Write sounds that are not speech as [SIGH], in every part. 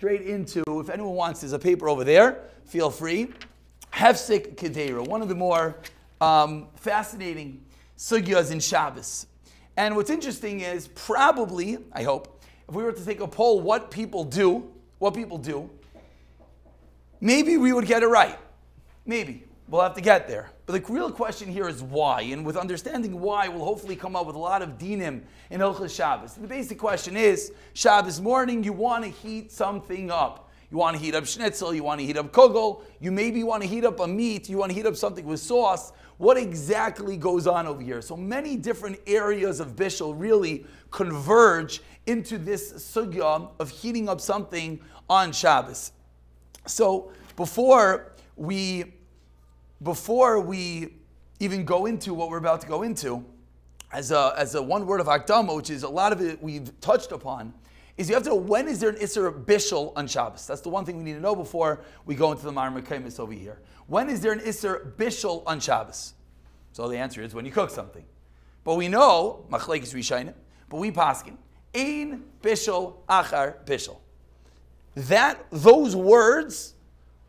straight into, if anyone wants, there's a paper over there, feel free. Hefsik Kedera, one of the more um, fascinating sugyas in Shabbos. And what's interesting is probably, I hope, if we were to take a poll, what people do, what people do, maybe we would get it right. Maybe. We'll have to get there. But the real question here is why. And with understanding why, we'll hopefully come up with a lot of dinim in Hilchos Shabbos. The basic question is Shabbos morning, you want to heat something up. You want to heat up schnitzel, you want to heat up kugel, you maybe want to heat up a meat, you want to heat up something with sauce. What exactly goes on over here? So many different areas of Bishul really converge into this sugya of heating up something on Shabbos. So before we before we even go into what we're about to go into, as a, as a one word of Akdama, which is a lot of it we've touched upon, is you have to know when is there an Isser Bishul on Shabbos? That's the one thing we need to know before we go into the Mar Mekaimis over here. When is there an Isser Bishul on Shabbos? So the answer is when you cook something. But we know, Machlekes Rishainim, but we paskin, Ein Bishul Achar Bishul. That, those words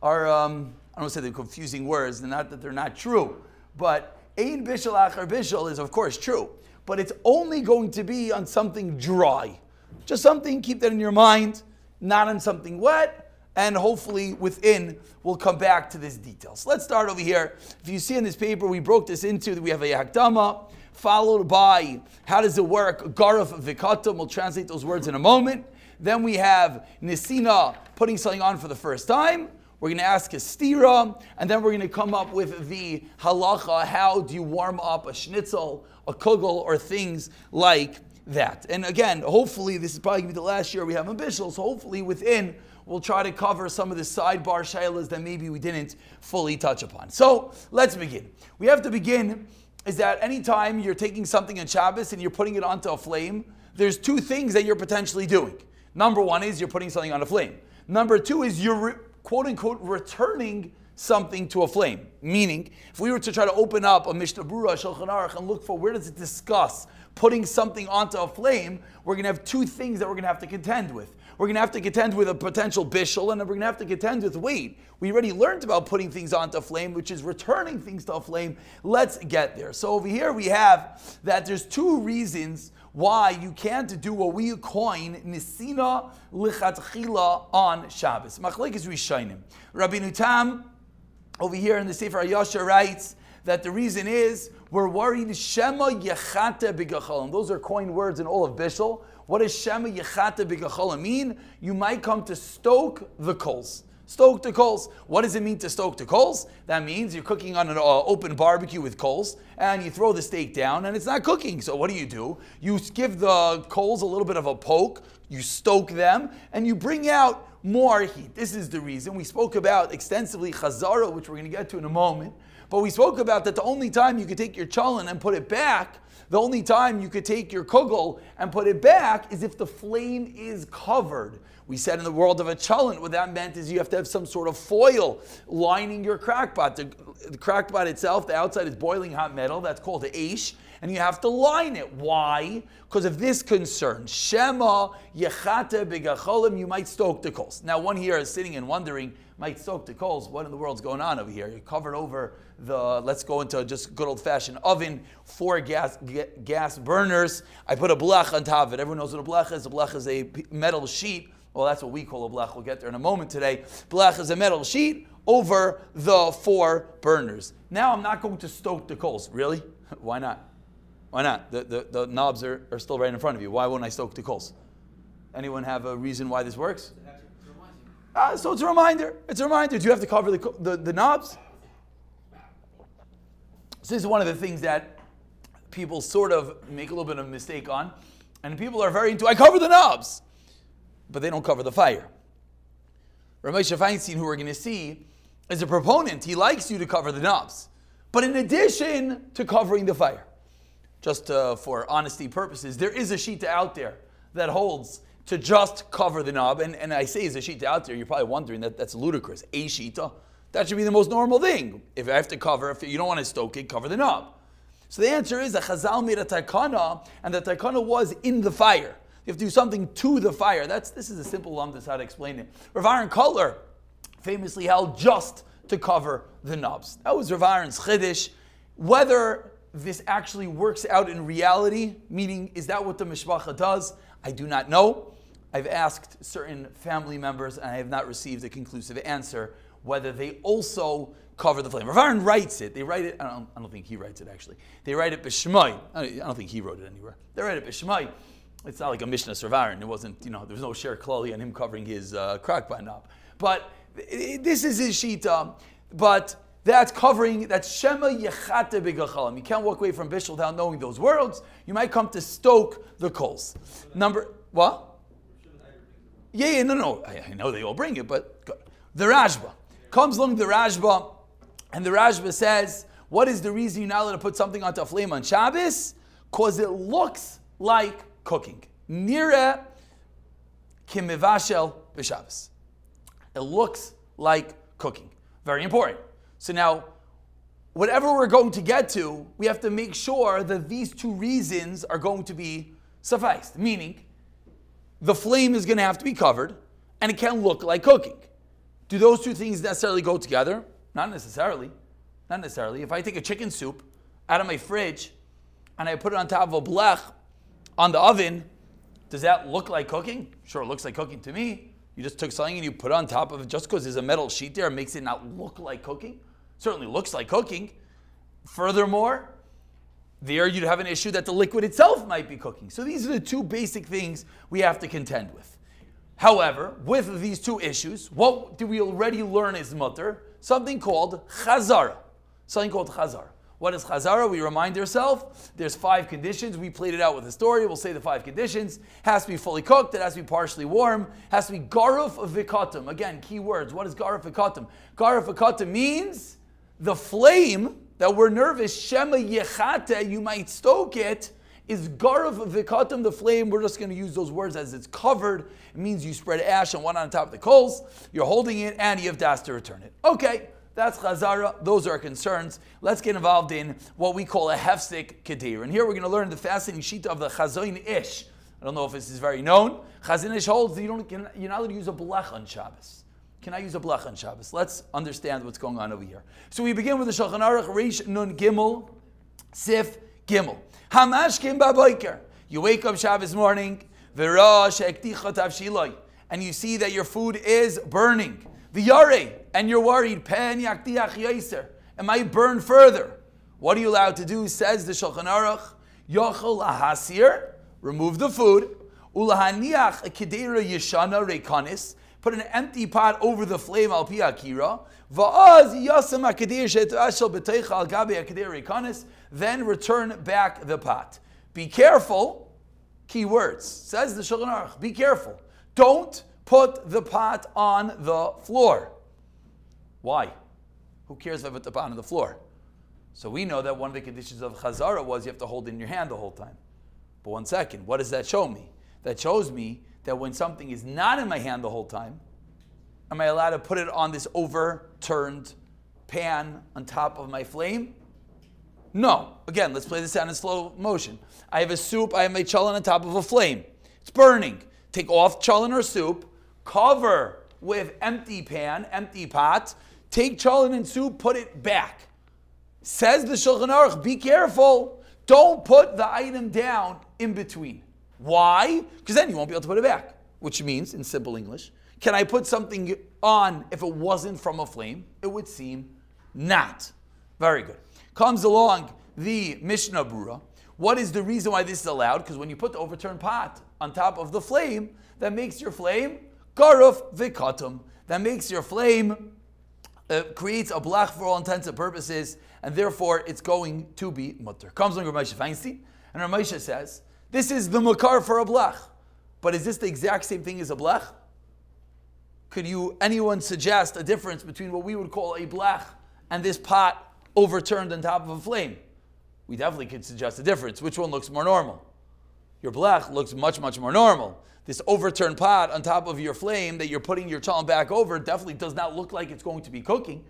are, um, don't say they're confusing words, not that they're not true, but Ein Bishul Achar Bishul is of course true, but it's only going to be on something dry. Just something, keep that in your mind, not on something wet, and hopefully within we'll come back to this detail. So let's start over here. If you see in this paper, we broke this into, we have a Yakdama, followed by how does it work? Garaf Vikatam, we'll translate those words in a moment. Then we have Nisina, putting something on for the first time. We're going to ask a stira, and then we're going to come up with the halacha. How do you warm up a schnitzel, a kugel, or things like that? And again, hopefully, this is probably going to be the last year we have a bishul, so hopefully within we'll try to cover some of the sidebar shaylas that maybe we didn't fully touch upon. So let's begin. We have to begin is that anytime you're taking something on Shabbos and you're putting it onto a flame, there's two things that you're potentially doing. Number one is you're putting something on a flame. Number two is you're quote unquote returning something to a flame. Meaning, if we were to try to open up a Mishnah Brura, Shulchan Aruch, and look for where does it discuss putting something onto a flame, we're going to have two things that we're going to have to contend with. We're going to have to contend with a potential bishul, and we're going to have to contend with weight. We already learned about putting things onto a flame, which is returning things to a flame. Let's get there. So over here we have that there's two reasons why you can't do what we coin nisina lichatchila on Shabbos. Machlekes Rishainim. Rabbeinu Tam over here in the Sefer HaYashar writes that the reason is we're worried Shema Yechate Bigacholim. Those are coined words in all of Bishul. What does Shema Yechate Bigacholim mean? You might come to stoke the coals. Stoke the coals. What does it mean to stoke the coals? That means you're cooking on an uh, open barbecue with coals and you throw the steak down and it's not cooking. So what do you do? You give the coals a little bit of a poke, you stoke them, and you bring out more heat. This is the reason. We spoke about extensively chazara, which we're going to get to in a moment. But we spoke about that the only time you could take your challah and put it back, the only time you could take your kugel and put it back is if the flame is covered. We said in the world of a chalent, what that meant is you have to have some sort of foil lining your Crock-Pot. The, the Crock-Pot itself, the outside is boiling hot metal, that's called the aish, and you have to line it. Why? Because of this concern. Shema yechate begacholim, you might stoke the coals. Now, one here is sitting and wondering, might stoke the coals, what in the world's going on over here? You're covered over the, let's go into just good old fashioned oven, four gas, gas burners. I put a blech on top of it. Everyone knows what a blech is. A blech is a metal sheet well, that's what we call a blech. We'll get there in a moment today. Blech is a metal sheet over the four burners. Now I'm not going to stoke the coals. Really? [LAUGHS] Why not? Why not? The, the, the knobs are, are still right in front of you. Why won't I stoke the coals? Anyone have a reason why this works? Ah, so it's a reminder. It's a reminder. Do you have to cover the, the, the knobs? So this is one of the things that people sort of make a little bit of a mistake on. And people are very into, I cover the knobs but they don't cover the fire. Reb Moshe Feinstein, who we're going to see, is a proponent. He likes you to cover the knobs, but in addition to covering the fire, just uh, for honesty purposes, there is a sheet out there that holds to just cover the knob. And, and I say is a sheet out there, you're probably wondering that that's ludicrous. A shita, that should be the most normal thing. If I have to cover, if you don't want to stoke it, cover the knob. So the answer is that Chazal made a taikana, and the taikana was in the fire. You have to do something to the fire. That's this is a simple. That's how to explain it. Rav Aaron Kotler famously held just to cover the knobs. That was Rav Aaron's chiddush. Whether this actually works out in reality, meaning is that what the mishpacha does? I do not know. I've asked certain family members and I have not received a conclusive answer whether they also cover the flame. Rav Aaron writes it. They write it. I don't, I don't think he writes it actually. They write it b'shmai. I don't think he wrote it anywhere. They write it b'shmai. It's not like a Mishnah Aaron. It wasn't, you know, there was no share klali on him covering his uh, by up. But it, this is his shita. But that's covering, that's Shema Yechate Begachalim. You can't walk away from Bishul without knowing those words. You might come to stoke the coals. Number, what? Yeah, yeah, no, no. I, I know they all bring it, but. The Rashba. Comes along the Rashba, and the Rashba says, what is the reason you're not allowed to put something onto a flame on Shabbos? Because it looks like cooking. Nira kimivashel b'Shabbos. It looks like cooking. Very important. So now, whatever we're going to get to, we have to make sure that these two reasons are going to be sufficed. Meaning, the flame is going to have to be covered, and it can look like cooking. Do those two things necessarily go together? Not necessarily. Not necessarily. If I take a chicken soup out of my fridge and I put it on top of a blech on the oven, does that look like cooking? Sure, it looks like cooking to me. You just took something and you put it on top of it just because there's a metal sheet there, makes it not look like cooking certainly looks like cooking. Furthermore, there you'd have an issue that the liquid itself might be cooking. So these are the two basic things we have to contend with. However, with these two issues, what do we already learn is mutter? Something called chazara. Something called chazara. What is chazara? We remind ourselves there's five conditions. We played it out with the story. We'll say the five conditions. Has to be fully cooked. It has to be partially warm. Has to be garuf vikatum. Again, key words. What is garuf vikatum? Garuf vikatum means the flame that we're nervous, Shema Yechate, you might stoke it, is Garav Vikatim, the flame. We're just going to use those words as it's covered. It means you spread ash and one on top of the coals. You're holding it and you have ask to return it. Okay, that's Chazara. Those are concerns. Let's get involved in what we call a Hefsik Kedir. And here we're going to learn the fascinating sheet of the Chazon Ish. I don't know if this is very known. Chazon Ish holds that you don't, you're not allowed to use a blech on Shabbos. Can I use a blech on Shabbos? Let's understand what's going on over here. So we begin with the Shulchan Aruch Reish Nun Gimel Sif Gimel. Hamashkim Baboiker. You wake up Shabbos morning, and you see that your food is burning. V'yare, and you're worried. Pen yaktiach yaser. It might burn further. What are you allowed to do? Says the Shulchan Aruch. Yochel lahasir. Remove the food. Ulahaniach kedera yeshana rekanis put an empty pot over the flame al pi akira. Then return back the pot. Be careful. Key words. Says the Shulchan Aruch. Be careful. Don't put the pot on the floor. Why? Who cares if I put the pot on the floor? So we know that one of the conditions of Chazara was you have to hold it in your hand the whole time. But one second, what does that show me? That shows me that when something is not in my hand the whole time, am I allowed to put it on this overturned pan on top of my flame? No. Again, let's play this out in slow motion. I have a soup, I have my cholent on top of a flame. It's burning. Take off cholent or soup, cover with empty pan, empty pot, take cholent and soup, put it back. Says the Shulchan Aruch, be careful. Don't put the item down in between. Why? Because then you won't be able to put it back. Which means, in simple English, can I put something on if it wasn't from a flame? It would seem not. Very good. Comes along the Mishnah Brura. What is the reason why this is allowed? Because when you put the overturned pot on top of the flame, that makes your flame garuf vikatum. That makes your flame, uh, creates a blech for all intents and purposes, and therefore it's going to be mutter. Comes along Reb Moshe Feinstein, and Reb Moshe says, this is the makar for a blech. But is this the exact same thing as a blech? Could you anyone suggest a difference between what we would call a blech and this pot overturned on top of a flame? We definitely could suggest a difference. Which one looks more normal? Your blech looks much, much more normal. This overturned pot on top of your flame that you're putting your challah back over definitely does not look like it's going to be cooking.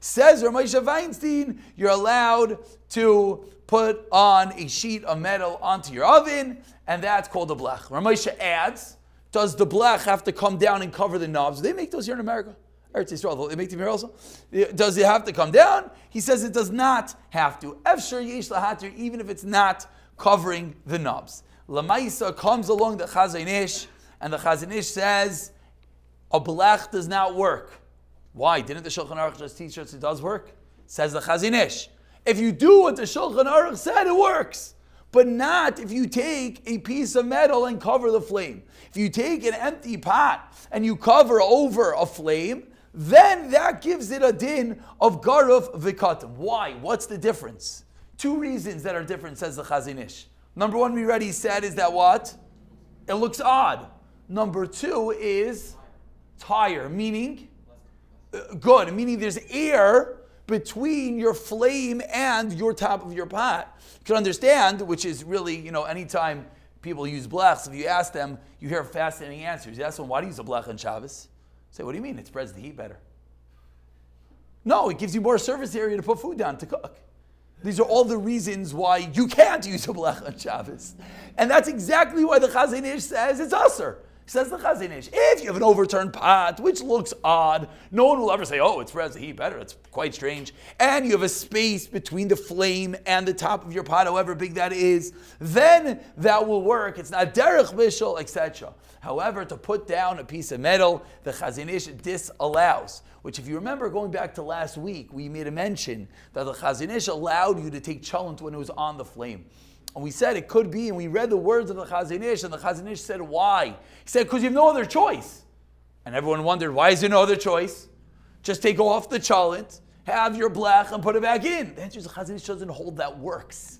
Says Reb Moshe Feinstein, you're allowed to put on a sheet of metal onto your oven, and that's called a blech. Reb Moshe adds, does the blech have to come down and cover the knobs? They make those here in America. Eretz they make them here also. Does it have to come down? He says it does not have to. Even if it's not covering the knobs. Lamaisa comes along the Chazon Ish, and the Chazon Ish says a blech does not work. Why? Didn't the Shulchan Aruch just teach us it does work? Says the Chazon Ish. If you do what the Shulchan Aruch said, it works. But not if you take a piece of metal and cover the flame. If you take an empty pot and you cover over a flame, then that gives it a din of garuf vikatim. Why? What's the difference? Two reasons that are different, says the Chazon Ish. Number one, we already said, is that what? It looks odd. Number two is tire, meaning uh, good, meaning there's air between your flame and your top of your pot. You can understand, which is really, you know, anytime people use blechs, if you ask them, you hear fascinating answers. You ask them, why do you use a blech on Shabbos? Say, what do you mean? It spreads the heat better. No, it gives you more surface area to put food down to cook. These are all the reasons why you can't use a blech on Shabbos. And that's exactly why the Chazon Ish says it's usher. Says the Chazon Ish, if you have an overturned pot, which looks odd, no one will ever say, oh, it spreads the heat better. It's quite strange. And you have a space between the flame and the top of your pot, however big that is, then that will work. It's not derech bishul, etc. However, to put down a piece of metal, the Chazon Ish disallows. Which, if you remember going back to last week, we made a mention that the Chazon Ish allowed you to take cholent when it was on the flame. And we said it could be, and we read the words of the Chazon Ish, and the Chazon Ish said, Why? He said, Because you have no other choice. And everyone wondered, Why is there no other choice? Just take off the cholent, have your blech, and put it back in. The answer is the Chazon Ish doesn't hold that works.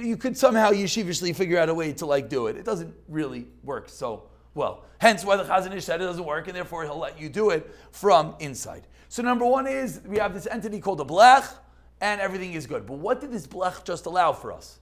You could somehow yeshivishly figure out a way to like do it. It doesn't really work so well. Hence why the Chazon Ish said it doesn't work, and therefore he'll let you do it from inside. So number one is we have this entity called a blech and everything is good. But what did this blech just allow for us?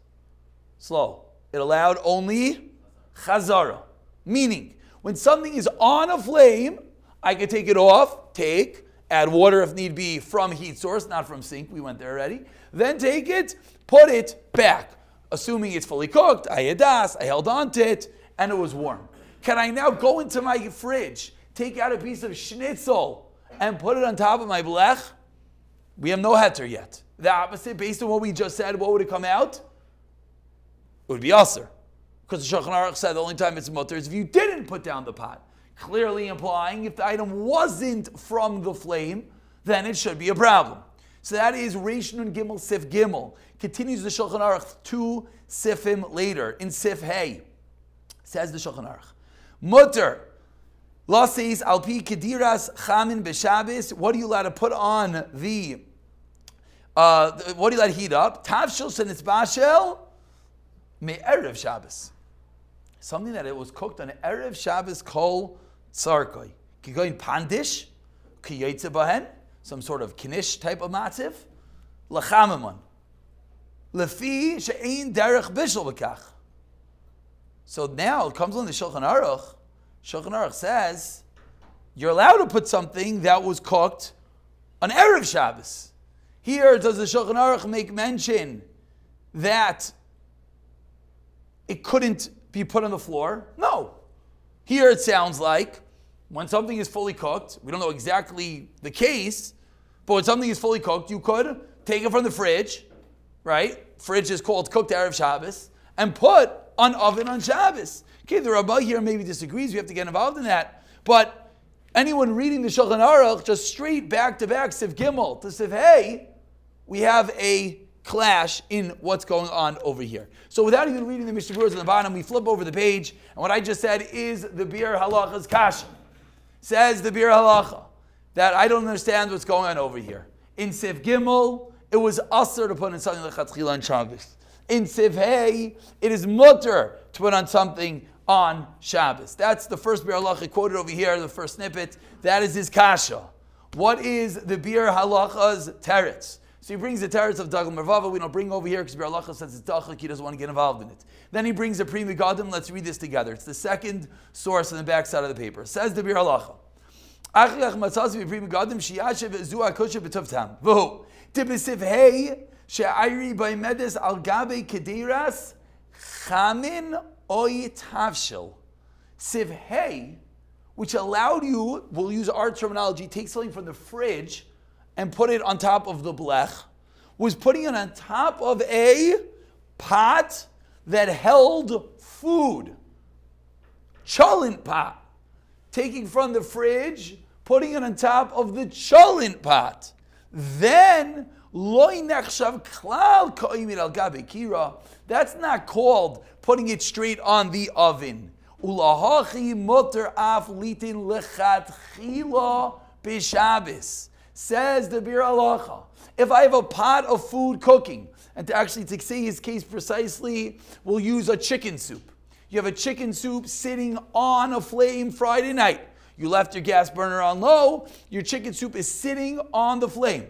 Slow. It allowed only chazara. Meaning, when something is on a flame, I can take it off, take, add water if need be from heat source, not from sink, we went there already. Then take it, put it back. Assuming it's fully cooked, I hadas, I held on to it, and it was warm. Can I now go into my fridge, take out a piece of schnitzel, and put it on top of my blech? We have no heter yet the opposite, based on what we just said, what would it come out? It would be usr. Because the Shulchan Aruch said the only time it's mutter is if you didn't put down the pot. Clearly implying if the item wasn't from the flame, then it should be a problem. So that is Reish Gimel Sif Gimel. Continues the Shulchan Aruch two Sifim later in Sif Hey. Says the Shulchan Aruch. Mutter. Law says, Alpi Kediras Chamin B'Shabbos. What are you allowed to put on the uh, what do you let heat up? Tavshil shenitzbashel me'erev Shabbos. Something that it was cooked on erev Shabbos kol tzarkoi. Kigoin pandish, kiyotze bahen, some sort of knish type of matziv, lachamimon. Lefi she'ein derech bishul b'kach. So now it comes on the Shulchan Aruch. Shulchan Aruch says you're allowed to put something that was cooked on erev Shabbos. Here, does the Shulchan Aruch make mention that it couldn't be put on the floor? No. Here it sounds like when something is fully cooked, we don't know exactly the case, but when something is fully cooked, you could take it from the fridge, right? Fridge is called cooked Erev Shabbos, and put on oven on Shabbos. Okay, the Rabbah here maybe disagrees. We have to get involved in that. But anyone reading the Shulchan Aruch, just straight back to back, Siv Gimel to Siv Hey, we have a clash in what's going on over here. So without even reading the Mishnah words on the bottom, we flip over the page, and what I just said is the Biur Halacha's kasha. Says the Biur Halacha that I don't understand what's going on over here. In Siv Gimel, it was usher to put in something and Shabbos. In Siv Hey, it is mutter to put on something on Shabbos. That's the first Biur Halacha quoted over here, the first snippet. That is his kasha. What is the Biur Halacha's teretz? So he brings the terrors of Dagal Mervava. We don't bring over here because Biur Halacha says it's Dachak, he doesn't want to get involved in it. Then he brings the Pri Megadim. Let's read this together. It's the second source on the back side of the paper. Says the Biur Halacha. Achilach matzasi v'primi gadim shiyashev tam. Hey by medes al gabe kediras chamin oy tavshil. Hey, which allowed you, we'll use our terminology, take something from the fridge and put it on top of the blech, was putting it on top of a pot that held food. Cholent pot. Taking from the fridge, putting it on top of the cholent pot. Then. That's not called putting it straight on the oven. Ulahachi mutter af litin lechat chila b'shabes. Says the Biur Halacha. If I have a pot of food cooking, and to actually to say his case precisely, we'll use a chicken soup. You have a chicken soup sitting on a flame Friday night. You left your gas burner on low, your chicken soup is sitting on the flame.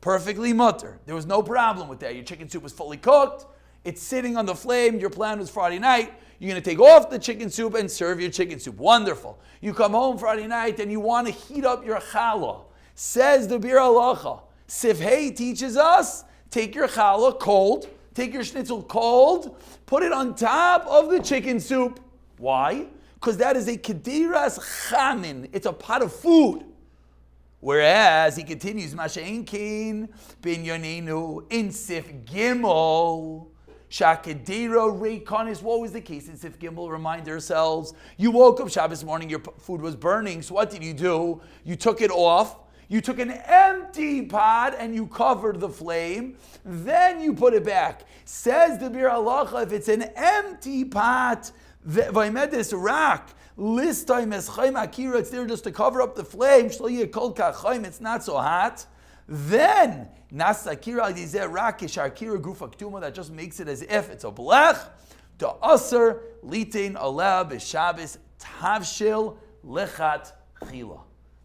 Perfectly mutter. There was no problem with that. Your chicken soup was fully cooked, it's sitting on the flame, your plan was Friday night. You're going to take off the chicken soup and serve your chicken soup. Wonderful. You come home Friday night and you want to heat up your challah. Says the Biur Halacha. Sifhei teaches us take your challah cold, take your schnitzel cold, put it on top of the chicken soup. Why? Because that is a kediras chamin. It's a pot of food. Whereas he continues, Masha'in kin bin yonenu in sif gimel. Shakadira Raykonis. What was the case in Sif Gimel? Remind ourselves. You woke up Shabbos morning, your food was burning. So what did you do? You took it off. You took an empty pot and you covered the flame. Then you put it back. Says the Biur Halacha, if it's an empty pot, Vaimedis rak. List time as akira, it's there just to cover up the flame. It's not so hot. Then nasakira rakish arkira grufa ktuma that just makes it as if it's a blech. The aser litin aleh b'shabes tavshil lechat chila.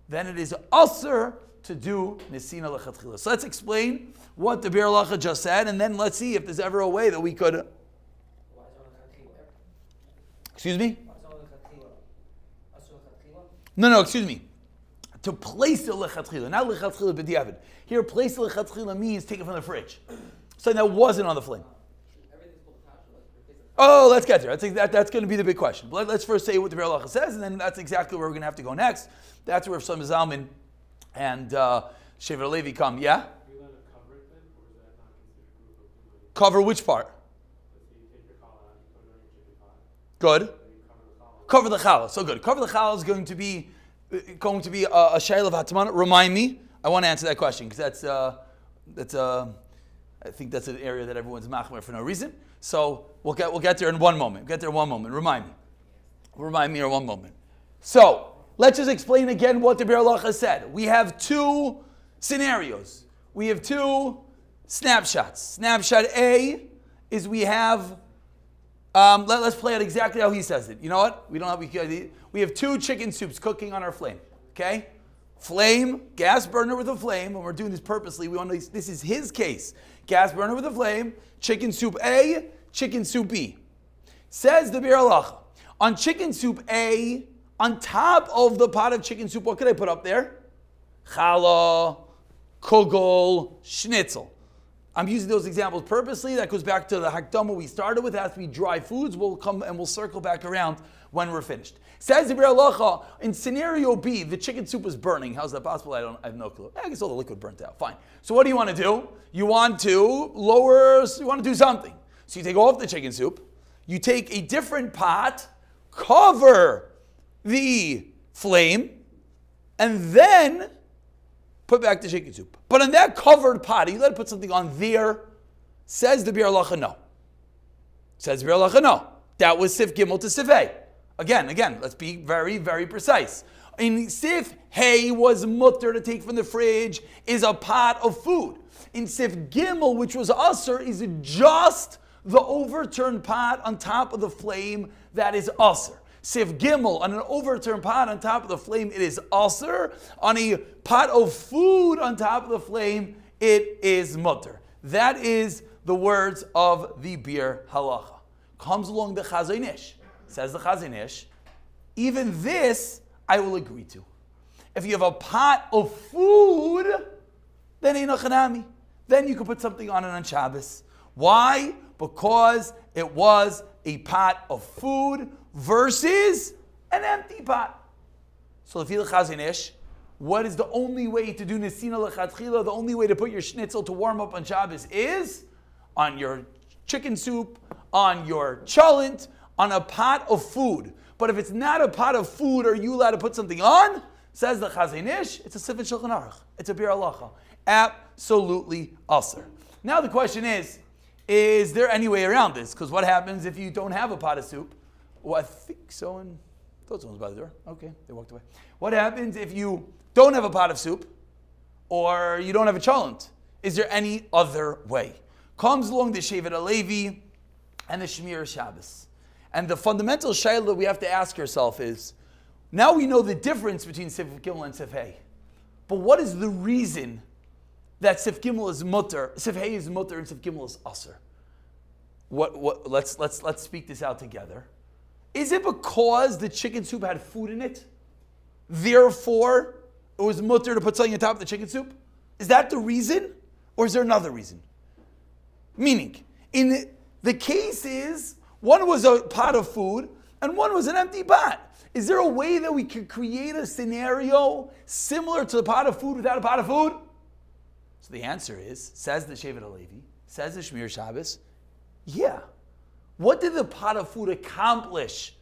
Then it is aser to do nisina lechat chila. So let's explain what the Bir just said, and then let's see if there's ever a way that we could. Excuse me. No, no, excuse me to place the lechatchila, not lechatchila b'diavad. Here, place the lechatchila means take it from the fridge. So that wasn't on the flame. Oh, let's get there. That's, that, that's going to be the big question. But let, us first say what the Be'er says, and then that's exactly where we're going to have to go next. That's where Shlomo Zalman and uh, Shevet Levi come. Yeah? Cover which part? Good. Cover the challah. So good. Cover the challah is going to be going to be a, a shayla of hatman? Remind me. I want to answer that question because that's uh, that's uh, I think that's an area that everyone's machmer for no reason. So we'll get we'll get there in one moment. Get there in one moment. Remind me. Remind me in one moment. So let's just explain again what the Bir Allah said. We have two scenarios. We have two snapshots. Snapshot A is we have um, let, us play it exactly how he says it. You know what? We don't have we, we have two chicken soups cooking on our flame. Okay, flame gas burner with a flame, and we're doing this purposely. We want to. This is his case. Gas burner with a flame. Chicken soup A, chicken soup B. Says the Bir Allah on chicken soup A. On top of the pot of chicken soup, what could I put up there? Challah, kugel, schnitzel. I'm using those examples purposely. That goes back to the hakdama we started with. It has to be dry foods. We'll come and we'll circle back around when we're finished. Says the Alacha, in scenario B, the chicken soup is burning. How's that possible? I don't I have no clue. I guess all the liquid burnt out. Fine. So what do you want to do? You want to lower, you want to do something. So you take off the chicken soup, you take a different pot, cover the flame, and then put back the chicken soup. But on that covered pot, you let it put something on there. Says the Bir no. Says Bir no. That was Sif Gimel to Sif. Again, again, let's be very, very precise. In Sif Hay was mutter to take from the fridge is a pot of food. In Sif Gimel, which was usr, is just the overturned pot on top of the flame that is usr. Sif Gimel on an overturned pot on top of the flame, it is ulcer. On a pot of food on top of the flame, it is mutter. That is the words of the Biur Halacha. Comes along the Chazon Ish. Says the Chazon Ish, even this I will agree to. If you have a pot of food, then ain't Then you can put something on it on Shabbos. Why? Because it was a pot of food versus an empty pot. So if you what is the only way to do Nesina Lechatchila? The only way to put your schnitzel to warm up on Shabbos is on your chicken soup, on your cholent, on a pot of food. But if it's not a pot of food, are you allowed to put something on? Says the Chazon Ish, it's a Sifin Shulchan Aruch. It's a Biur Halacha. Absolutely usher. Now the question is, is there any way around this? Because what happens if you don't have a pot of soup? Well, I think so. And those ones by the door. Okay, they walked away. What happens if you don't have a pot of soup or you don't have a cholent? Is there any other way? Comes along the Shevet HaLevi and the Shemir Shabbos. And the fundamental shayla we have to ask ourselves is, now we know the difference between Sif Gimel and Sif Hey. But what is the reason that Sif Gimel is mutter, Sif Hey is mutter, and Sif Gimel is usr? What, what, let's, let's, let's speak this out together. Is it because the chicken soup had food in it? Therefore, it was mutter to put something on top of the chicken soup? Is that the reason? Or is there another reason? Meaning, in the case is one was a pot of food and one was an empty pot. Is there a way that we could create a scenario similar to the pot of food without a pot of food? So the answer is, says the Shevet HaLevi, says the Shmir Shabbos, yeah. What did the pot of food accomplish?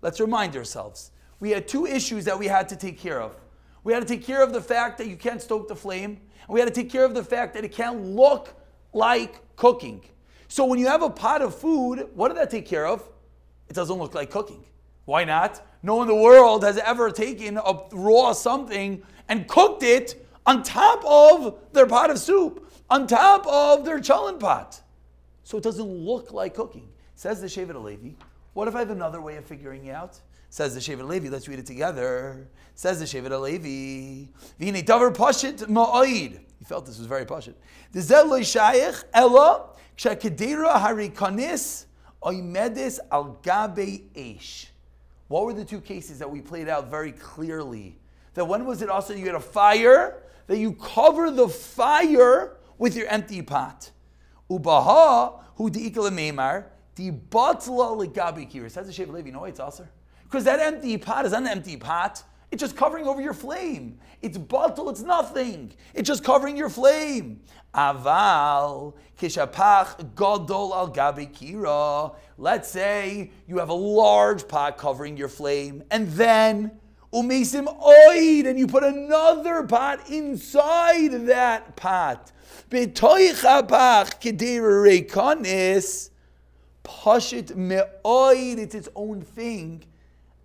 Let's remind ourselves. We had two issues that we had to take care of. We had to take care of the fact that you can't stoke the flame, and we had to take care of the fact that it can't look like cooking. So when you have a pot of food, what did that take care of? It doesn't look like cooking. Why not? No one in the world has ever taken a raw something and cooked it on top of their pot of soup, on top of their cholent pot. So it doesn't look like cooking. Says the Shevet HaLevi. What if I have another way of figuring out? Says the Shevet HaLevi. Let's read it together. Says the Shevet HaLevi. V'ine davar pashit ma'oid. He felt this was very pashit. Zeloi shayich ella kshakedera harikanis oimedes al gabe. What were the two cases that we played out very clearly? That when was it also you had a fire, that you cover the fire with your empty pot. Ubaha, who diikala meimar, di batla legabi kir. Says the Shev Levi, you know why it's also? Because that empty pot is an empty pot. It's just covering over your flame. It's bottle, it's nothing. It's just covering your flame. Aval, kishapach gadol al gabi kira. Let's say you have a large pot covering your flame, and then umesim oid, and you put another pot inside that pot. Betoichapach kedera rekonis. Pashit me'oid, it's its own thing.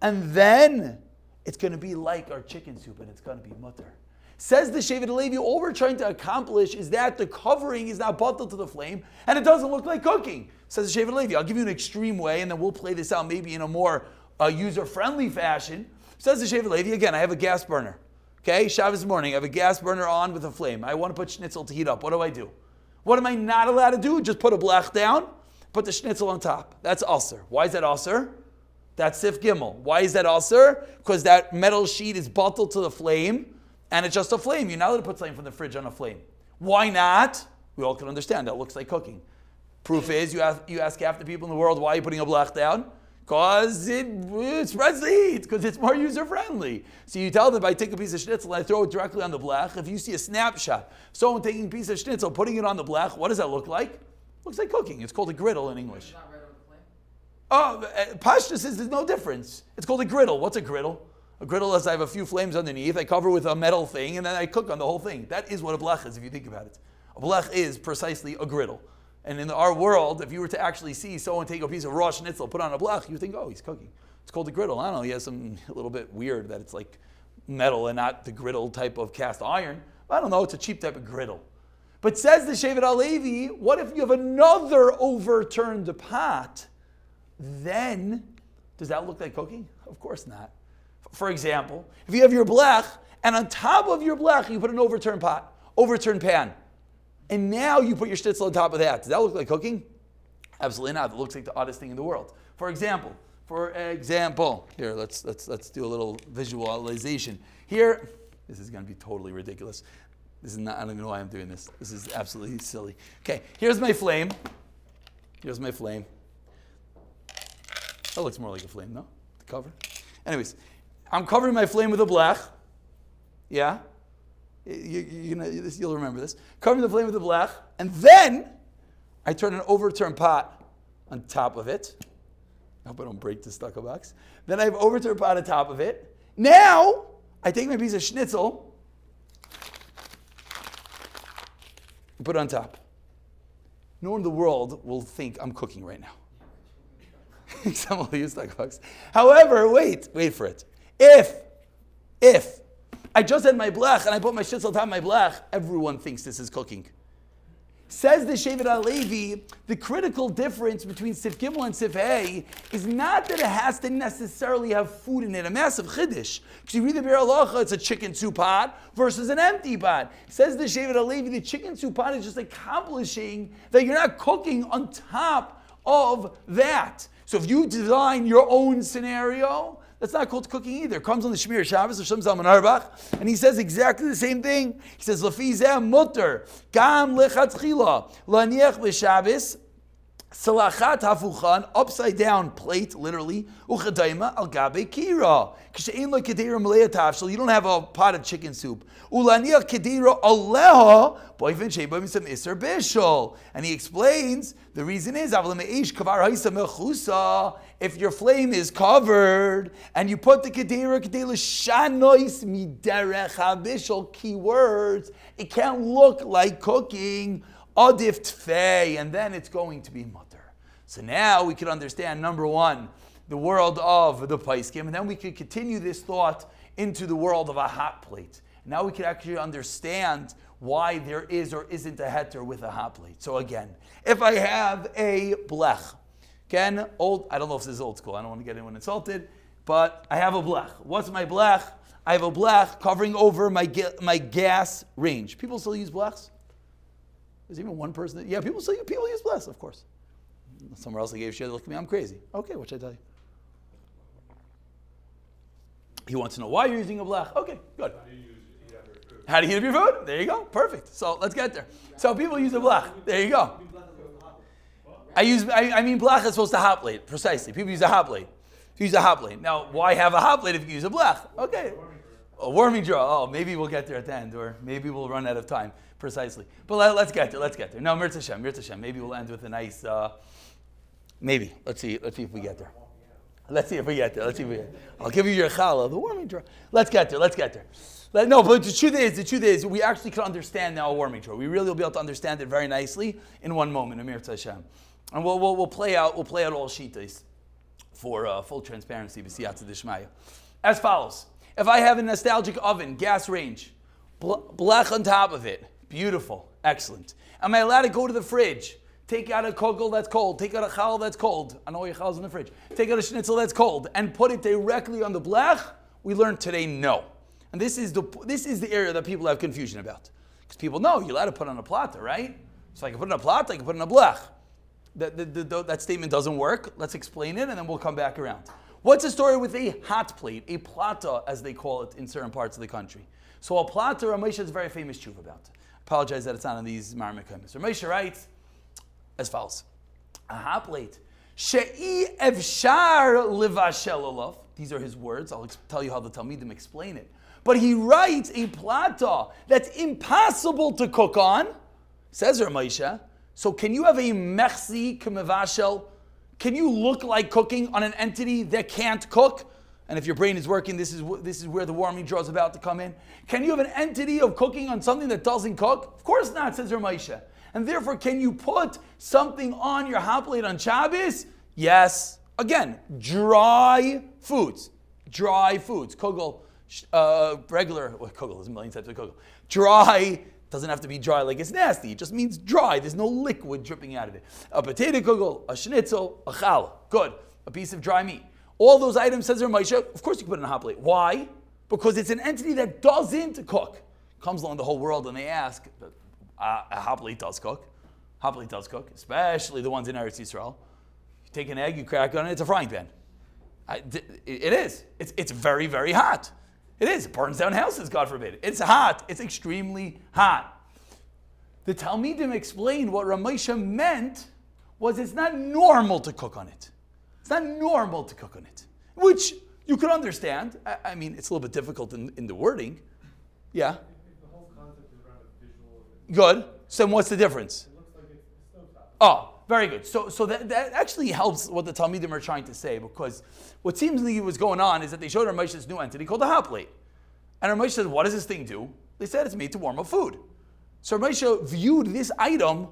And then it's going to be like our chicken soup and it's going to be mutter. Says the Shevet Levi, all we're trying to accomplish is that the covering is not bottled to the flame and it doesn't look like cooking. Says the Shevet Levi, I'll give you an extreme way and then we'll play this out maybe in a more uh, user friendly fashion. Says the Shevet Levi, again, I have a gas burner. Okay, Shabbos morning, I have a gas burner on with a flame. I want to put schnitzel to heat up. What do I do? What am I not allowed to do? Just put a blech down, put the schnitzel on top. That's ulcer. Why is that ulcer? That's Sif Gimel. Why is that ulcer? Because that metal sheet is bottled to the flame and it's just a flame. You're not allowed to put something from the fridge on a flame. Why not? We all can understand that looks like cooking. Proof is you ask, you ask half the people in the world why are you putting a blech down? Because it, it, spreads the heat, because it's more user friendly. So you tell them, I take a piece of schnitzel and I throw it directly on the blech. If you see a snapshot, someone taking a piece of schnitzel, putting it on the blech, what does that look like? Looks like cooking. It's called a griddle in English. Oh, uh, Pashta says there's no difference. It's called a griddle. What's a griddle? A griddle is I have a few flames underneath, I cover with a metal thing, and then I cook on the whole thing. That is what a blech is, if you think about it. A blech is precisely a griddle. And in our world, if you were to actually see someone take a piece of raw schnitzel, put on a blech, you think, oh, he's cooking. It's called a griddle. I don't know, he has some [LAUGHS] a little bit weird that it's like metal and not the griddle type of cast iron. I don't know, it's a cheap type of griddle. But says the Shevet HaLevi, what if you have another overturned pot? then does that look like cooking? Of course not. For example, if you have your blech and on top of your blech you put an overturned pot, overturned pan, and now you put your schnitzel on top of that, does that look like cooking? Absolutely not. It looks like the oddest thing in the world. For example, for example, here let's let's let's do a little visualization. Here, This is going to be totally ridiculous. This is not, I don't even know why I'm doing this. This is absolutely silly. Okay, here's my flame. Here's my flame. That looks more like a flame, no? The cover. Anyways, I'm covering my flame with a blech. Yeah? You, you, know, you'll remember this. Covering the flame with a blech, And then I turn an overturned pot on top of it. I hope I don't break the stucco box. Then I have overturned pot on top of it. Now I take my piece of schnitzel and put it on top. No one in the world will think I'm cooking right now. [LAUGHS] Some will use box. However, wait, wait for it. If, if I just had my blech and I put my schnitzel on top of my blech, everyone thinks this is cooking. Says the Shevet HaLevi, the critical difference between Sif Gimel and Sif A is not that it has to necessarily have food in it, a massive chiddush. Because you read the Biur Halacha, it's a chicken soup pot versus an empty pot. Says the Shevet HaLevi, the chicken soup pot is just accomplishing that you're not cooking on top of that. So if you design your own scenario, that's not called cooking either. It comes on the Shemir Shabbos of Shlomo Zalman Auerbach, and he says exactly the same thing. He says, Lafizeh mutter, gam lechatzchila, laniech l'Shabbos, Salachat hafuchan, upside down plate, literally, uchadaima al gabe kira. Kishein lo kedira malaya tafshel, you don't have a pot of chicken soup. Ulaniach kedira aleha, boyfin sheba misam iser bishol. And he explains, the reason is, avlameish kavar haisa mechusa, if your flame is covered, and you put the kedira kedira shanois miderech habishol, keywords, it can't look like cooking, Adif tfei, and then it's going to be mutter. So now we can understand number one, the world of the paiskim, and then we could continue this thought into the world of a hot plate. Now we can actually understand why there is or isn't a heter with a hot plate. So again, if I have a blech, again, old, I don't know if this is old school, I don't want to get anyone insulted, but I have a blech. What's my blech? I have a blech covering over my, my gas range. People still use blechs? There's even one person that, yeah, people say people use bless, of course. Somewhere else I gave shit, look at me, I'm crazy. Okay, what should I tell you? He wants to know why you're using a blech. Okay, good. How do you heat up your food? There you go. Perfect. So let's get there. So people use a blech. There you go. I use. I, I mean, blech is supposed to hot plate. Precisely. People use a hot plate. Use a hot plate. Now, why have a hot plate if you use a blech? Okay. A warming draw. Oh, maybe we'll get there at the end, or maybe we'll run out of time precisely. But let, us get there. Let's get there. No, Mirza Hashem, Mirza Hashem. Maybe we'll end with a nice. Uh, maybe. Let's see. Let's see if we get there. Let's see if we get there. Let's see if we get there. I'll give you your challah, the warming drawer. Let's get there. Let's get there. Let, no, but the truth is, the truth is, we actually can understand now a warming draw. We really will be able to understand it very nicely in one moment. Amir Hashem, and we'll, we'll, we'll play out. We'll play out all shitas for uh, full transparency. We see at the Shmaya as follows: If I have a nostalgic oven, gas range, blech on top of it, Beautiful. Excellent. Am I allowed to go to the fridge? Take out a kugel that's cold. Take out a chal that's cold. I know your chal's in the fridge. Take out a schnitzel that's cold and put it directly on the blech? We learned today no. And this is the, this is the area that people have confusion about. Because people know you're allowed to put on a plata, right? So I can put in a plata, I can put in a blech. That, that statement doesn't work. Let's explain it and then we'll come back around. What's the story with a hot plate, a plata as they call it in certain parts of the country? So a plata, Reb Moshe is a very famous truth about. Apologize that it's not on these Marmikaimis. Reb Moshe writes as follows. A hot plate. She'i evshar livashel These are his words. I'll tell you how the Talmidim explain it. But he writes a plata that's impossible to cook on. Says Reb Moshe. So can you have a mechsi kemevashel? Can you look like cooking on an entity that can't cook? And if your brain is working, this is, this is where the warming draw is about to come in. Can you have an entity of cooking on something that doesn't cook? Of course not, says Reb Moshe. And therefore, can you put something on your hot plate on Shabbos? Yes. Again, dry foods. Dry foods. Kugel, uh, regular, well, kugel, there's a million types of kugel. Dry doesn't have to be dry like it's nasty. It just means dry. There's no liquid dripping out of it. A potato kugel, a schnitzel, a challah. Good. A piece of dry meat. All those items, says Moshe, of course you can put in a hot plate. Why? Because it's an entity that doesn't cook. Comes along the whole world and they ask, uh, a hot plate does cook. Hot plate does cook, especially the ones in Eretz Yisrael. You take an egg, you crack it on it, it's a frying pan. I, it is. It's, it's very, very hot. It is. It burns down houses, God forbid. It's hot. It's extremely hot. The Talmidim explained what Reb Moshe meant was it's not normal to cook on it. It's not normal to cook on it, which you could understand. I, I mean, it's a little bit difficult in, in the wording. Yeah. The whole concept is around visual. Good. So what's the difference? Looks like oh, very good. So, so that, that actually helps what the Talmidim are trying to say because what seems like was going on is that they showed Reb Moshe this new entity called the hot plate. And Reb Moshe said, what does this thing do? They said it's made to warm up food. So Reb Moshe viewed this item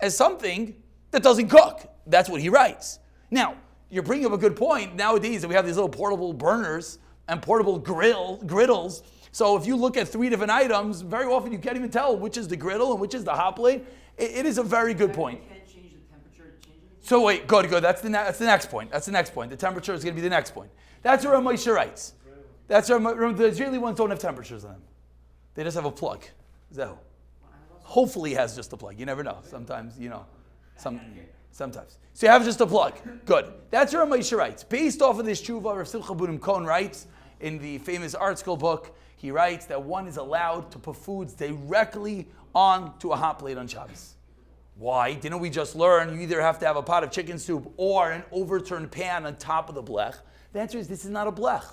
as something that doesn't cook. That's what he writes. Now, you're bringing up a good point. Nowadays, that we have these little portable burners and portable grill griddles. So if you look at three different items, very often you can't even tell which is the griddle and which is the hot plate. it, it is a very good point. So wait, good, good. That's the, that's the next point. That's the next point. The temperature is going to be the next point. That's where Moshe writes. That's where the Israeli ones don't have temperatures on them. They just have a plug. So hopefully he has just a plug. You never know. Sometimes, you know, some, sometimes. So you have just a plug. Good. That's where Moshe writes. Based off of this tshuva, Rav Simcha Bunim Cohen writes in the famous ArtScroll book, he writes that one is allowed to put foods directly onto a hot plate on Shabbos. Why? Didn't we just learn you either have to have a pot of chicken soup or an overturned pan on top of the blech? The answer is this is not a blech.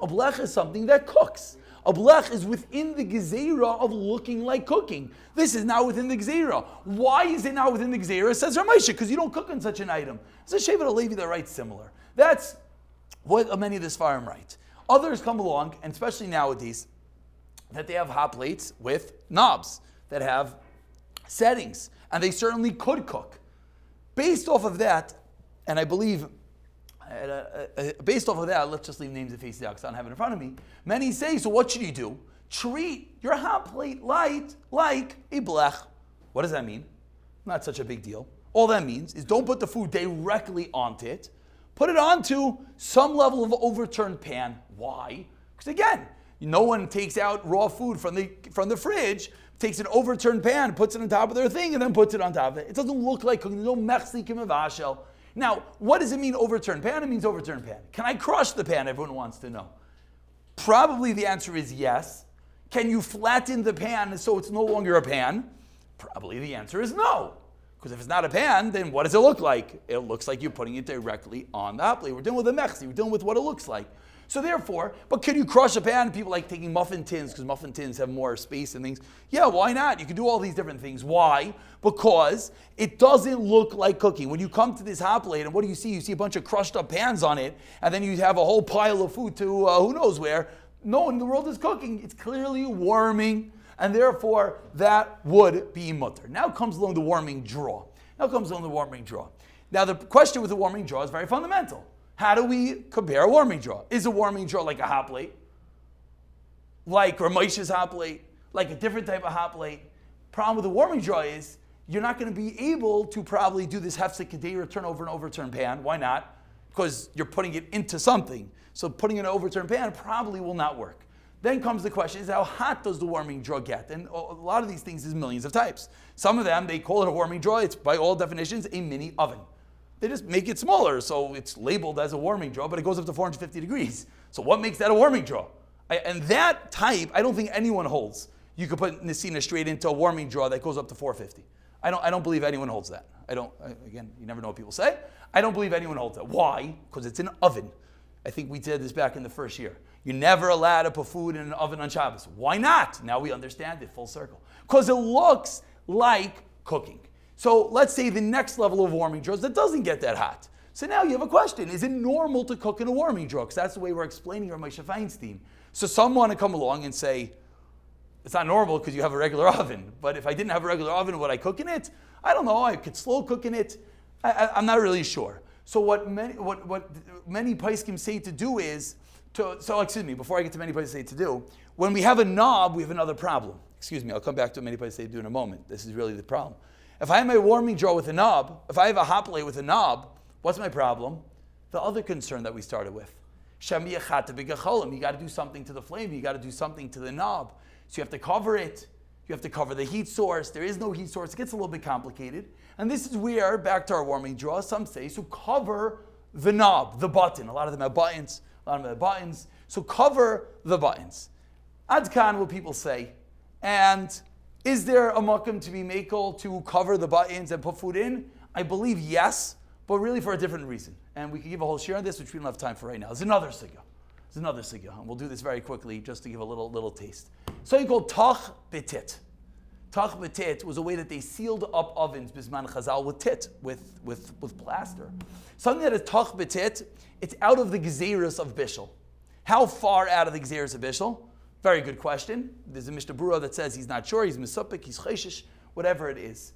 A blech is something that cooks. A blech is within the gezerah of looking like cooking. This is now within the gezerah. Why is it not within the gezerah? Says Reb Moshe, because you don't cook on such an item. It's a Shevet Levi that writes similar. That's what many of the Sfarim write. Others come along, and especially nowadays, that they have hot plates with knobs that have settings and they certainly could cook. Based off of that, and I believe, uh, uh, uh based off of that, let's just leave names and faces out I don't have it in front of me. Many say, so what should you do? Treat your hot plate light like a blech. What does that mean? Not such a big deal. All that means is don't put the food directly onto it. Put it onto some level of overturned pan. Why? Because again, no one takes out raw food from the, from the fridge takes an overturned pan, puts it on top of their thing, and then puts it on top of it. It doesn't look like cooking. No mechzikim of ashel. Now, what does it mean overturned pan? It means overturned pan. Can I crush the pan? Everyone wants to know. Probably the answer is yes. Can you flatten the pan so it's no longer a pan? Probably the answer is no. Because if it's not a pan, then what does it look like? It looks like you're putting it directly on the hot plate. We're dealing with a mechzi. We're dealing with what it looks like. So therefore, but can you crush a pan? People like taking muffin tins because muffin tins have more space and things. Yeah, why not? You can do all these different things. Why? Because it doesn't look like cooking. When you come to this hot plate, and what do you see? You see a bunch of crushed up pans on it, and then you have a whole pile of food to uh, who knows where. No one in the world is cooking. It's clearly warming, and therefore that would be mutter. Now comes along the warming draw. Now comes along the warming draw. Now the question with the warming draw is very fundamental. How do we compare a warming draw? Is a warming draw like a hot plate? Like Reb Moshe's hot plate? Like a different type of hot plate? Problem with the warming draw is you're not going to be able to probably do this hefsek kedera turn over and overturn pan. Why not? Because you're putting it into something. So putting an overturned pan probably will not work. Then comes the question: Is how hot does the warming draw get? And a lot of these things is millions of types. Some of them they call it a warming draw. It's by all definitions a mini oven. They just make it smaller, so it's labeled as a warming draw, but it goes up to 450 degrees. So what makes that a warming draw? I, and that type, I don't think anyone holds. You could put Nesina straight into a warming draw that goes up to 450. I don't, I don't believe anyone holds that. I don't, again, you never know what people say. I don't believe anyone holds that. Why? Because it's an oven. I think we did this back in the first year. You're never allowed to put food in an oven on Shabbos. Why not? Now we understand it full circle. Because it looks like cooking. So let's say the next level of warming draws that doesn't get that hot. So now you have a question. Is it normal to cook in a warming draw? Because that's the way we're explaining Reb Moshe Feinstein. So some want to come along and say, it's not normal because you have a regular [LAUGHS] oven. But if I didn't have a regular oven, would I cook in it? I don't know. I could slow cook in it. I, am not really sure. So what many, what, what many Paiskim say to do is, to, so excuse me, before I get to many places say to do, when we have a knob, we have another problem. Excuse me, I'll come back to many places say to do in a moment. This is really the problem. If I have my warming drawer with a knob, if I have a hot plate with a knob, what's my problem? The other concern that we started with. You got to do something to the flame. You got to do something to the knob. So you have to cover it. You have to cover the heat source. There is no heat source. It gets a little bit complicated. And this is where, back to our warming drawer, some say, so cover the knob, the button. A lot of them have buttons. A lot of them have buttons. So cover the buttons. Adkan, what people say. And is there a makam to be makel to cover the buttons and put food in? I believe yes, but really for a different reason. And we could give a whole share on this, which we don't have time for right now. There's another sugya. There's another sugya, and we'll do this very quickly just to give a little little taste. So you called tach betit. Tach betit was a way that they sealed up ovens bisman chazal with tit, with, with, with plaster. Something that is tach betit, it's out of the gzeirus of bishul. How far out of the gzeirus of bishul? Very good question. There's a Mishnah Berurah that says he's not sure, he's misupik, he's cheshish, whatever it is.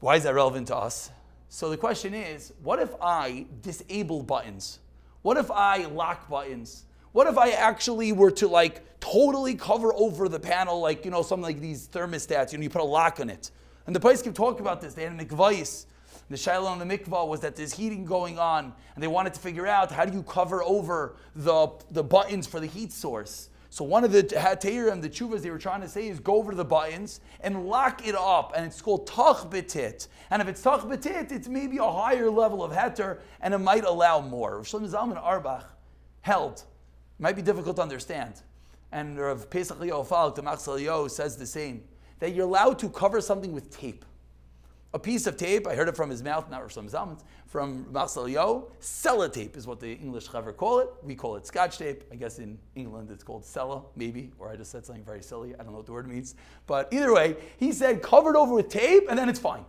Why is that relevant to us? So the question is, what if I disable buttons? What if I lock buttons? What if I actually were to like totally cover over the panel, like, you know, something like these thermostats, you know, you put a lock on it. And the place keep talking about this. They had a mikvahis. The shiloh on the mikvah was that there's heating going on, and they wanted to figure out how do you cover over the, the buttons for the heat source. So one of the Hateirim, the chuvas they were trying to say is go over to the buttons and lock it up, and it's called tach betit. And if it's tach betit, it's maybe a higher level of heter, and it might allow more. Rav Zalman Auerbach held, might be difficult to understand, and Rav Pesach Leo Falk, the Machzal says the same, that you're allowed to cover something with tape a piece of tape, I heard it from his mouth, not from Zalman's, from Marcel Yo. Sellotape is what the English clever call it. We call it scotch tape. I guess in England it's called sella, maybe, or I just said something very silly. I don't know what the word means. But either way, he said covered over with tape and then it's fine.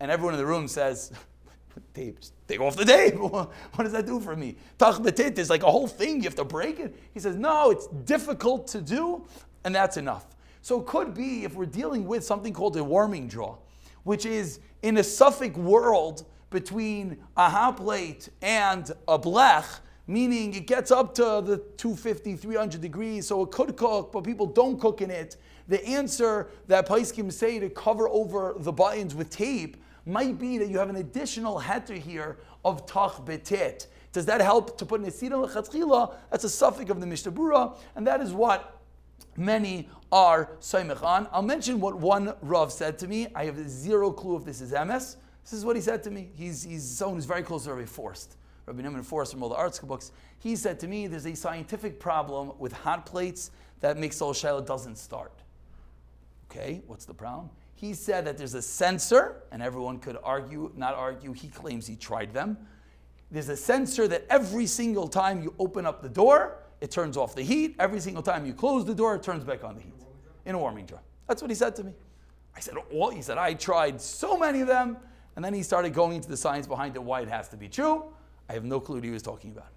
And everyone in the room says, [LAUGHS] tape, take off the tape. [LAUGHS] what does that do for me? Tachbetit is like a whole thing. You have to break it. He says, no, it's difficult to do, and that's enough. So it could be if we're dealing with something called a warming draw which is in a Suffolk world between a hot plate and a blech, meaning it gets up to the 250, 300 degrees, so it could cook, but people don't cook in it. The answer that Paiskim say to cover over the buttons with tape might be that you have an additional heter here of tach betit. Does that help to put in a lechatchila? That's a suffix of the Mishnah Berurah, and that is what many are Saimech on. I'll mention what one Rav said to me. I have zero clue if this is MS. This is what he said to me. He's, he's someone who's very close to Rabbi Forst. Rabbi Newman Forst from all the arts books. He said to me, there's a scientific problem with hot plates that makes Sol Shiloh doesn't start. Okay, what's the problem? He said that there's a sensor, and everyone could argue, not argue, he claims he tried them. There's a sensor that every single time you open up the door, it turns off the heat. Every single time you close the door, it turns back on the heat in a warming jar. That's what he said to me. I said, well, he said, I tried so many of them. And then he started going into the science behind it, why it has to be true. I have no clue what he was talking about.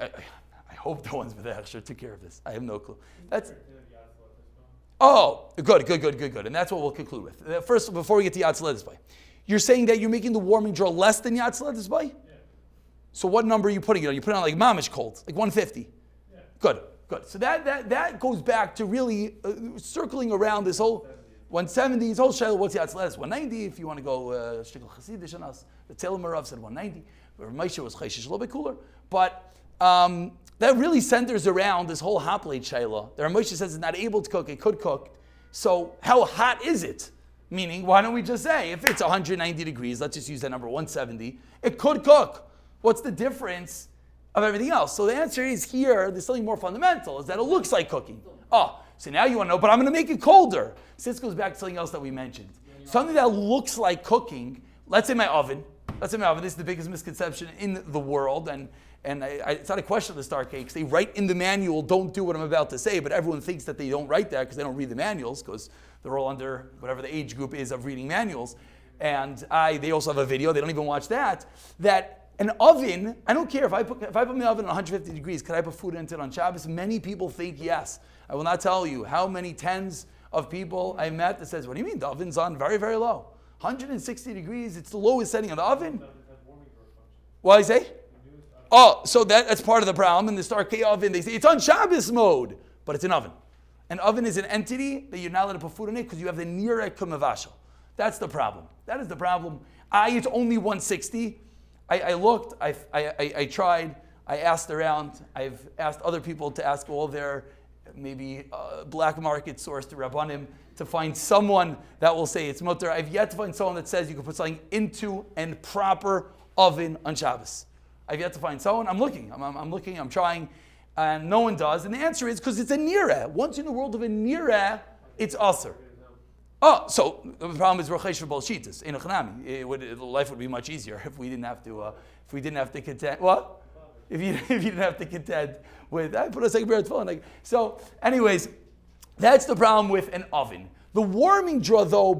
I, hope the ones with the Hechsher took care of this. I have no clue. That's. Oh, good, good, good, good, good. And that's what we'll conclude with. Uh, first, before we get to Yad display, you're saying that you're making the warming jar less than Yad display? So what number are you putting it on? You put it on like mamish cold, like 150. Yeah. Good, good. So that, that, that goes back to really uh, circling around this whole 170, this whole shayla, what's Yatzlet? 190. If you want to go Shtikl uh, Chasidish on us, the Telem said 190. But Moshe was Chayshish a little bit cooler. But um, that really centers around this whole hot plate shayla. There Moshe says it's not able to cook, it could cook. So how hot is it? Meaning, why don't we just say if it's 190 degrees, let's just use that number 170, it could cook. What's the difference of everything else? So the answer is here, there's something more fundamental, is that it looks like cooking. Oh, so now you want to know, but I'm going to make it colder. So this goes back to something else that we mentioned. Something that looks like cooking, let's say my oven. Let's say my oven. This is the biggest misconception in the world, and and I, I, it's not a question of the star cakes. They write in the manual, don't do what I'm about to say, but everyone thinks that they don't write that because they don't read the manuals because they're all under whatever the age group is of reading manuals. And I, they also have a video, they don't even watch that, that an oven, I don't care if I put if I put my oven at 150 degrees, could I put food into it on Shabbos? Many people think yes. I will not tell you how many tens of people I met that says, "What do you mean the oven's on very very low? 160 degrees, it's the lowest setting of the oven." What I say? Oh, so that, that's part of the problem. In the Starkey oven, they say it's on Shabbos mode, but it's an oven. An oven is an entity that you're not allowed to put food in it because you have the nirek kumavashal. That's the problem. That is the problem. I, it's only 160. I, I looked, I, I, I, tried, I asked around, I've asked other people to ask all their maybe uh, black market source to Rabbanim to find someone that will say it's mutter. I've yet to find someone that says you can put something into a proper oven on Shabbos. I've yet to find someone. I'm looking. I'm, I'm, I'm looking. I'm trying. and no one does? And the answer is because it's a nira. Once in the world of a nira, it's usr. Oh, so the problem is rochesh for both shitas. In a it would life would be much easier if we didn't have to uh, if we didn't have to contend. What? If you [LAUGHS] if you didn't have to contend with I put a second pair of like so. Anyways, that's the problem with an oven. The warming draw, though,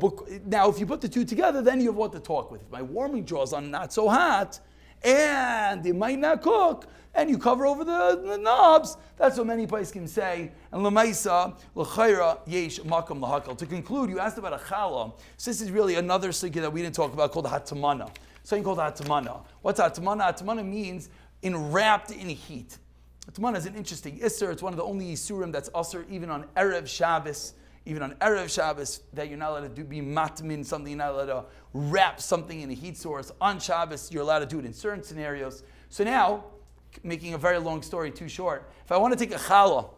now if you put the two together, then you have what to talk with. If my warming draws are not so hot, and it might not cook, and you cover over the, the knobs. That's what many can say. And lemaisa l'chayra yesh makam lahakal. To conclude, you asked about a challah. So this is really another sugya that we didn't talk about called hatamana. Something called hatamana. What's hatamana? Hatamana means enwrapped in heat. Hatamana is an interesting isser. It's one of the only isurim that's usher even on erev Shabbos even on Erev Shabbos, that you're not allowed to do, be matmin something, you're not allowed to wrap something in a heat source. On Shabbos, you're allowed to do it in certain scenarios. So now, making a very long story too short, if I want to take a challah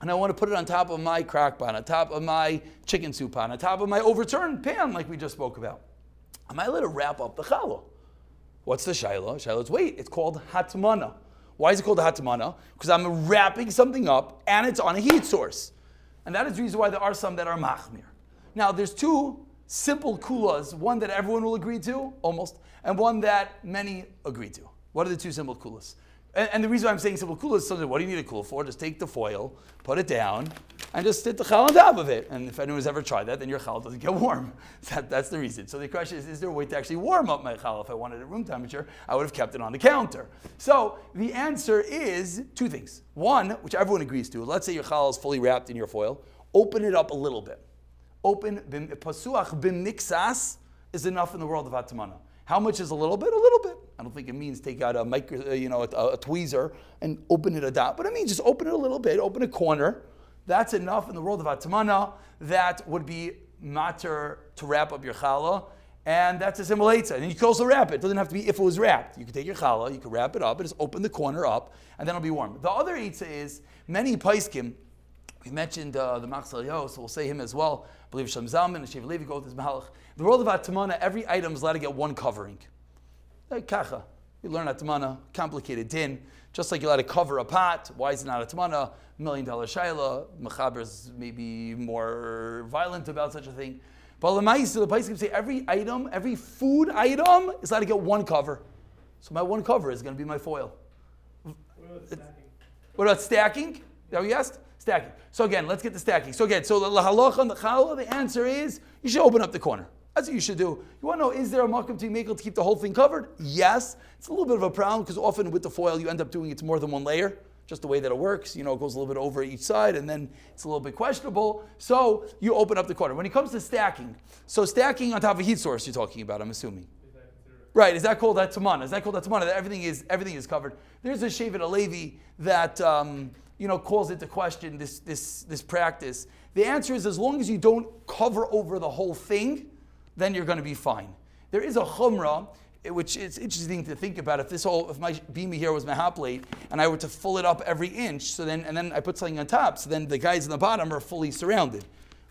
and I want to put it on top of my crack pan, on top of my chicken soup pot, on top of my overturned pan, like we just spoke about, am I allowed to wrap up the challah? What's the shiloh? Shiloh's wait, it's called hatmana. Why is it called hatmana? Because I'm wrapping something up and it's on a heat source. And that is the reason why there are some that are machmir. Now, there's two simple kulas, one that everyone will agree to, almost, and one that many agree to. What are the two simple kulas? And, and the reason why I'm saying simple kula is something, what do you need a kula for? Just take the foil, put it down, and just stick the chal on top of it. And if anyone's ever tried that, then your chal doesn't get warm. [LAUGHS] That, that's the reason. So the question is, is there a way to actually warm up my chal? If I wanted it room temperature, I would have kept it on the counter. So the answer is two things. One, which everyone agrees to, let's say your chal is fully wrapped in your foil, open it up a little bit. Open, pasuach b'mixas is enough in the world of Atamana. How much is a little bit? A little bit. I don't think it means take out a micro, uh, you know, a, a tweezer and open it a dot, but it means just open it a little bit, open a corner. That's enough in the world of Atmana. That would be matter to wrap up your challah. And that's a simple. And you can also wrap it. It doesn't have to be if it was wrapped. You can take your challah, you can wrap it up, and just open the corner up, and then it'll be warm. The other eitzah is many paiskim. We mentioned uh, the Machzal Yo, so we'll say him as well. I believe Shem Zalman and Shev Levi go with his Mahalach. The world of Atmana, every item is allowed to get one covering. Like kacha. You learn Atmana, complicated din. Just like you're allowed to cover a pot. Why is it not Atmana? Million dollar shaila. Mechaber's maybe more violent about such a thing. But the Pais can say every item, every food item is allowed to get one cover. So my one cover is going to be my foil. What about stacking? What about stacking? Is that what you asked? Stacking. So again, let's get the stacking. So again, so the halacha and the challah, the answer is you should open up the corner. That's what you should do. You want to know, is there a makam to make to keep the whole thing covered? Yes. It's a little bit of a problem because often with the foil you end up doing it to more than one layer. Just the way that it works, you know, it goes a little bit over each side and then it's a little bit questionable. So you open up the corner. When it comes to stacking, so stacking on top of a heat source you're talking about, I'm assuming. Right, is that called that tamana? Is that called that tamana? That everything is everything is covered. There's a Shevet HaLevi that um, you know calls into question this this this practice. The answer is as long as you don't cover over the whole thing, then you're going to be fine. There is a chumrah, which is interesting to think about. If this whole, if my beamy here was mahaplate, and I were to full it up every inch, so then, and then I put something on top, so then the guys in the bottom are fully surrounded.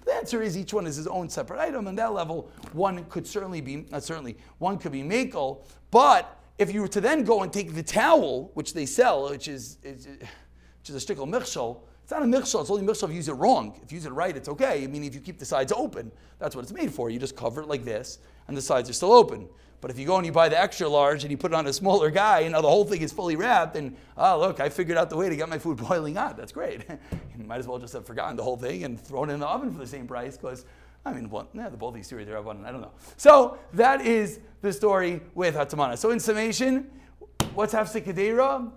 The answer is each one is his own separate item, On that level, one could certainly be, not certainly, one could be makel, but if you were to then go and take the towel, which they sell, which is, which is a shtickle michshol, it's not a michshol, it's only michshol if you use it wrong. If you use it right, it's okay. I mean, if you keep the sides open, that's what it's made for. You just cover it like this, and the sides are still open. But if you go and you buy the extra large and you put it on a smaller guy, and now the whole thing is fully wrapped, and oh, look, I figured out the way to get my food [LAUGHS] boiling hot. That's great. [LAUGHS] you might as well just have forgotten the whole thing and thrown it in the oven for the same price, because, I mean, well, yeah, the both these series are up on, I don't know. So that is the story with Hatamana. So in summation, what's Hefsek Kedera?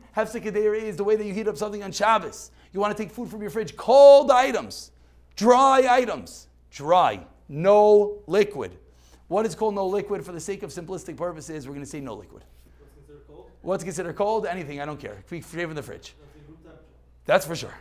Is the way that you heat up something on Shabbos. You want to take food from your fridge, cold items, dry items, dry, no liquid. What is called no liquid for the sake of simplistic purposes? We're going to say no liquid. What's considered cold? Anything, I don't care. From the fridge. In room temperature. That's for sure.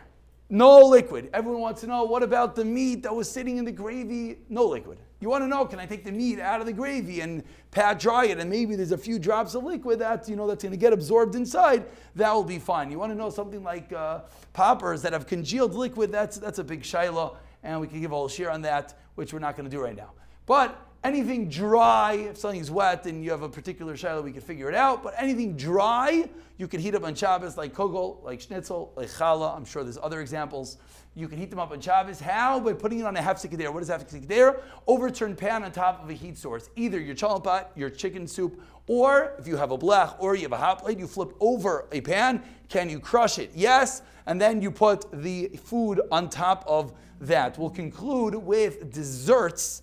No liquid. Everyone wants to know what about the meat that was sitting in the gravy? No liquid. You want to know, can I take the meat out of the gravy and pat dry it and maybe there's a few drops of liquid that, you know, that's going to get absorbed inside? That will be fine. You want to know something like uh, poppers that have congealed liquid? That's, that's a big shiloh and we can give a whole share on that, which we're not going to do right now. But Anything dry, if something's wet and you have a particular shiloh, we can figure it out. But anything dry, you can heat up on Shabbos, like kugel, like schnitzel, like challah. I'm sure there's other examples. You can heat them up on Shabbos. How? By putting it on a hefsek What is hefsek Overturned pan on top of a heat source. Either your challah your chicken soup, or if you have a blech or you have a hot plate, you flip over a pan. Can you crush it? Yes. And then you put the food on top of that. We'll conclude with desserts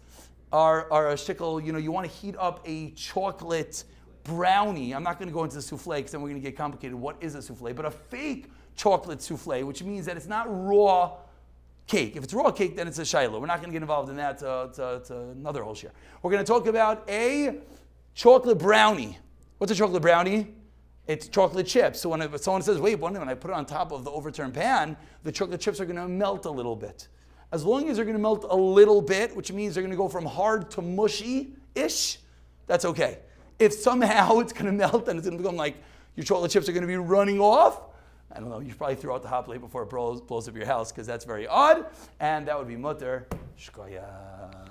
are, are a shtickle. You know, you want to heat up a chocolate brownie. I'm not going to go into the souffle because then we're going to get complicated. What is a souffle? But a fake chocolate souffle, which means that it's not raw cake. If it's raw cake, then it's a shiloh. We're not going to get involved in that. Uh, it's, uh, it's another whole share. We're going to talk about a chocolate brownie. What's a chocolate brownie? It's chocolate chips. So when someone says, wait, when I put it on top of the overturned pan, the chocolate chips are going to melt a little bit. As long as they're going to melt a little bit, which means they're going to go from hard to mushy-ish, that's okay. If somehow [LAUGHS] it's going to melt and it's going to become like your chocolate chips are going to be running off, I don't know, you should probably throw out the hot plate before it blows, blows up your house because that's very odd, and that would be mutter. Shkoyah.